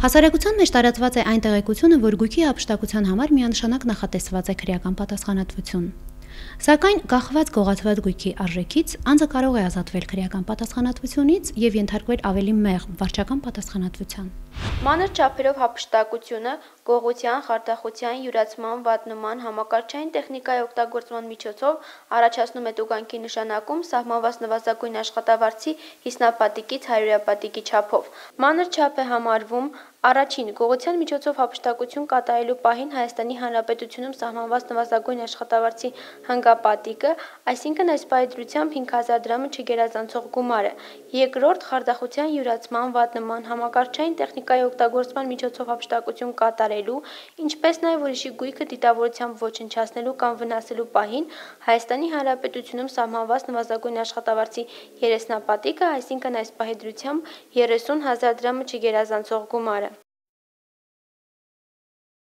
Հասարակության մեջ տարածված է այն տեղեկությունը, որ գույքի հափշտակության համար միանշանակ նախատեսված է քրեական պատասխանատվություն։ Սակայն կախված գողացված գույքի արժեքից անձը կարող է ազատվել քրեական պատասխանատվությունից եւ ենթարկվել ավելի մեղմ վարչական պատասխանատվության։ Մանր չափերով հափշտակությունը գողության, խարդախության, յուրացման, վատնման, համակարգչային տեխնիկայի օգտագործման միջոցով առաջացնում է տուգանքի նշանակում սահմանված նվազագույն աշխատավարձի հիմնապատիկից հարյուրապատիկի չափով։ Մանր չափ է համարվում Առաջին՝ գողության միջոցով հափշտակություն կատարելու պահին Հայաստանի Հանրապետությունում սահմանված նվազագույն աշխատավարձի հնգապատիկը, այսինքն այս պահի դրությամբ 5000 դրամը չգերազանցող գումարը։ Երկրորդ՝ խարդախության, յուրացման, վատնման, համակարգչային տեխնիկայի օգտագործման միջոցով հափշտակություն կատարելու, ինչպես նաև ուրիշի գույքը դիտավորությամբ ոչնչացնելու կամ վնասելու պահին Հայաստանի Հանրապետությունում սահմանված նվազագույն աշխատավարձի երեսնապատիկը, այսինքն այս պահի դրությամբ 30 հազար դրամը չգերազանցող գումարը։